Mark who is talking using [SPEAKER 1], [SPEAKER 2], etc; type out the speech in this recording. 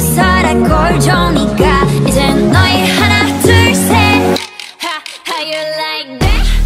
[SPEAKER 1] 사랑 걸정이가 이젠 너의 하나 둘셋 How you like that?